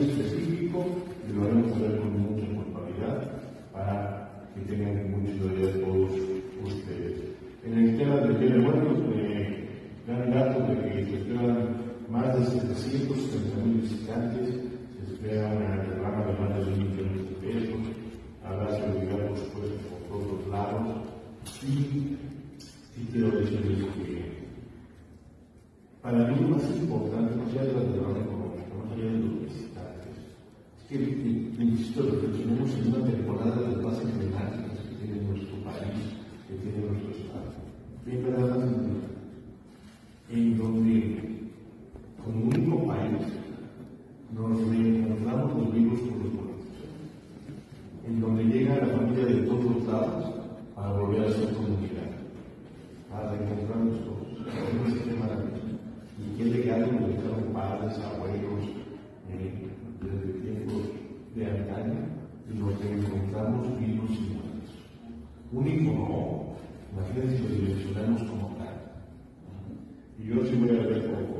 Específico y lo haremos ver con mucha puntualidad para que tengan idea de todos ustedes. En el tema de bienes me dan datos de que se esperan más de 730 mil visitantes, se espera una derrama de más de 2 millones de pesos, habrá seguridad, por supuesto, por todos lados, y, y quiero decirles que para mí lo más importante, allá de la derrama económica, más allá de que, insisto, reflexionemos en una temporada de paz emblemáticas que tiene nuestro país, que tiene nuestro Estado. Bien, verdad, en donde, como único país, nos reencontramos los vivos con los muertos, en donde llega la familia de todos lados para volver a ser comunidad, para reencontrarnos todos. Es una maravilloso y qué legado nos dejaron padres, abuelos, eh, desde tiempos de antaño, y lo que encontramos vivos y muertos. Único no, imagínense si lo direccionamos como tal. Y yo sí voy a ver poco